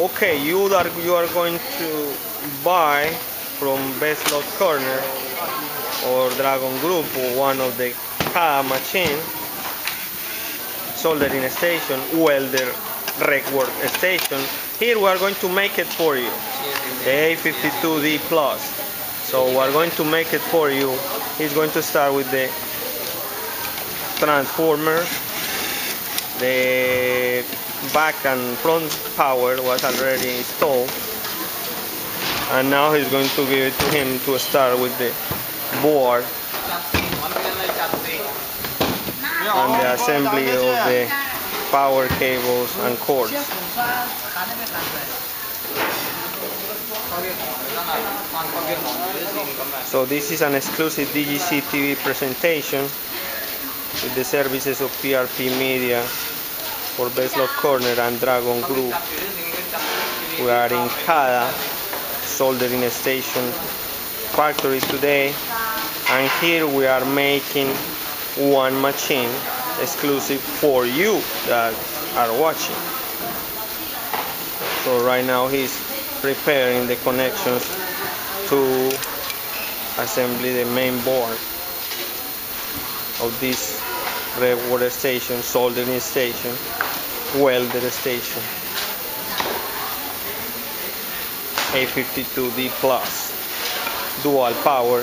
Okay, you are you are going to buy from Best Lot Corner or Dragon Group or one of the CAD machine, soldering station, welder rework station. Here we are going to make it for you, the 852D Plus. So we are going to make it for you. He's going to start with the transformer, the back and front power was already installed. And now he's going to give it to him to start with the board. And the assembly of the power cables and cords. So this is an exclusive DGC TV presentation with the services of PRP Media for Lot Corner and Dragon Group. We are in Kada soldering station factory today and here we are making one machine exclusive for you that are watching. So right now he's preparing the connections to assembly the main board of this red water station, soldering station, welder station. 852D Plus dual power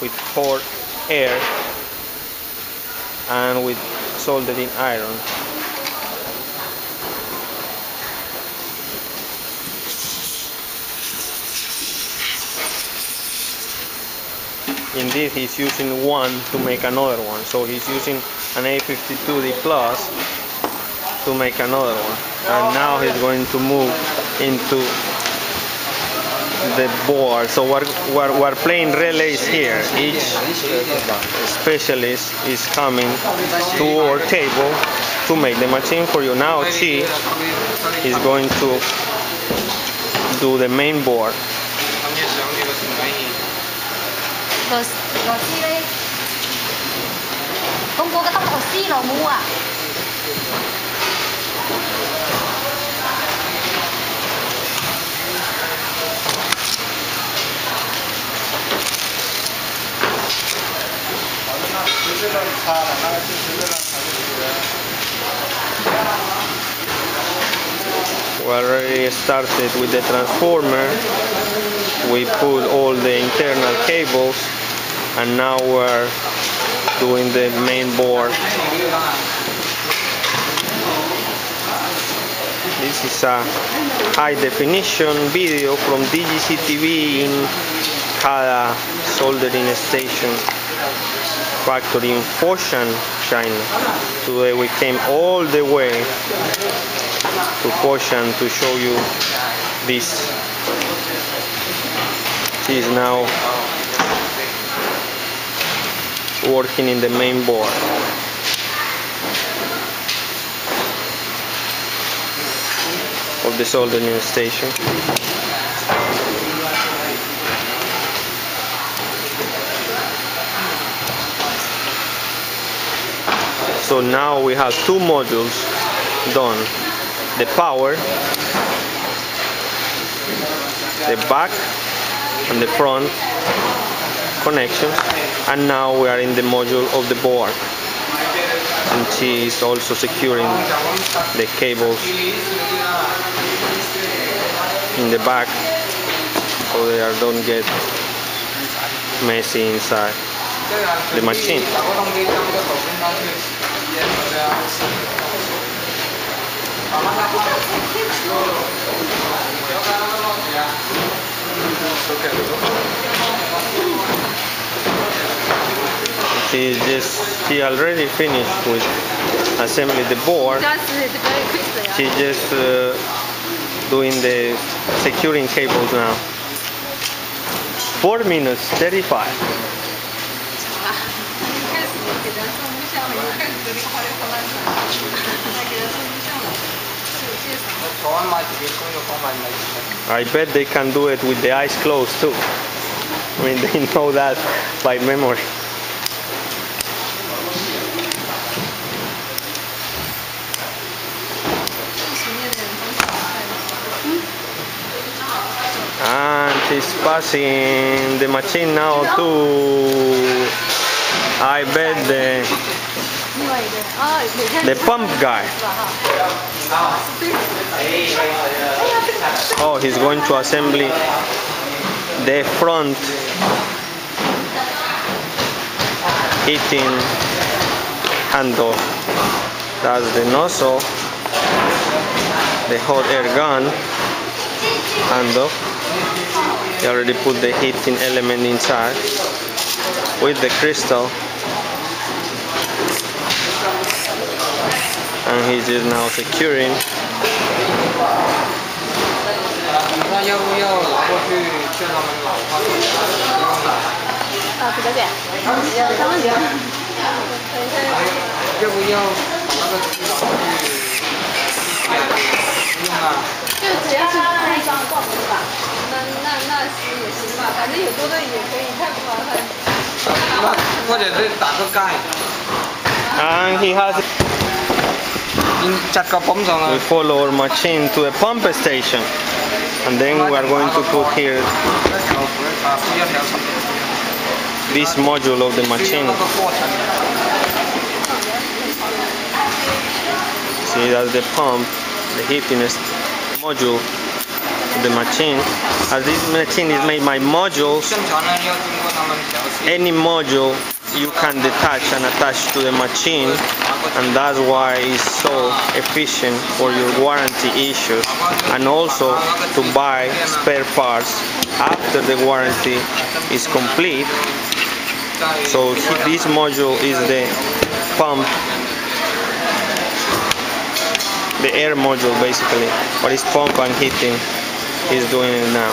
with port air and with soldering iron. Indeed, he's using one to make another one. So he's using an 852D Plus to make another one. And now he's going to move into the board. So we're, we're, we're playing relays here. Each specialist is coming to our table to make the machine for you. Now she is going to do the main board. Công We already started with the transformer. We put all the internal cables and now we're doing the main board. This is a high definition video from DGC TV in Kada soldering station factory in Foshan, China. Today we came all the way to Foshan to show you this. She is now working in the main board. of the soldering station. So now we have two modules done. The power, the back and the front connections and now we are in the module of the board and she is also securing the cables in the back so they are, don't get messy inside the machine. She just she already finished with assembling the board. That's very quickly. She just uh, doing the securing cables now. Four minutes thirty-five. 开始给他送录像了，又开始这里哗里哗啦的，来给他送录像了，是有介绍。 I bet they can do it with the eyes closed too. I mean, they know that by memory. is passing the machine now to I bet the 另外一个啊，每天 the pump guy. Oh, he's going to assembly the front heating handle. That's the nozzle, the hot air gun handle. He already put the heating element inside with the crystal And he's just now securing 那要不要？拿过去叫他们老花水提供打啊，小姐，他们姐，他们姐，等一下。要不要？把那个机拿过去不用啊？就只要是那一张挂门吧，那那那是也行吧，反正有多的也可以，太不麻烦。那或者是打个盖，and he has We follow our machine to a pump station and then we are going to put here this module of the machine. See that the pump, the heating module the machine. As this machine is made by modules any module you can detach and attach to the machine and that's why it's so efficient for your warranty issues and also to buy spare parts after the warranty is complete. So this module is the pump the air module basically what is pump and heating is doing it now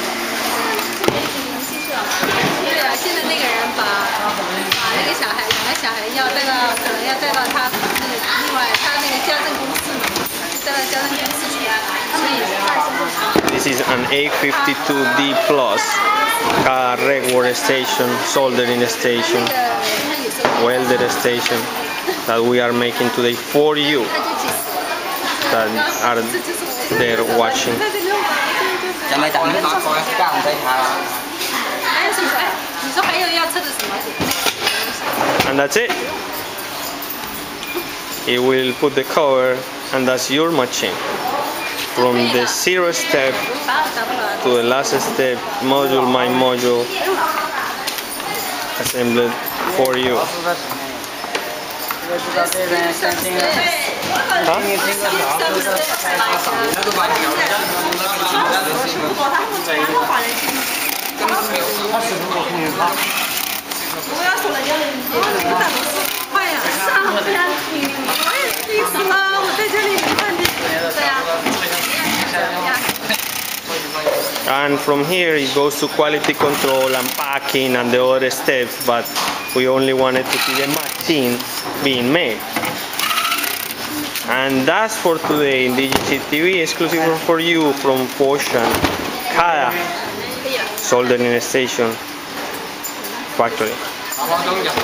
This is an 852D plus car regular station, soldering station, welder station that we are making today for you that are there watching. 就咪等打过一间唔使睇啦。还有什么？哎，你说还有要测的什么？ And that's it. It will put the cover and that's your machine. From the zero step 打打不了。 to the last step, module by module, assembled for you. 知道这边相信啊。 Huh? 那个把条咧，如果他们全部把人进去，我要说人家人家，你们怎么说？快呀！是啊，对呀，你我也是第一次啦，我在这里你看你，对呀，对呀。 And from here it goes to quality control and packing and the other steps, but we only wanted to see the machine being made. And that's for today in DGC TV, exclusive for you from Foshan, Kada, soldering station, factory.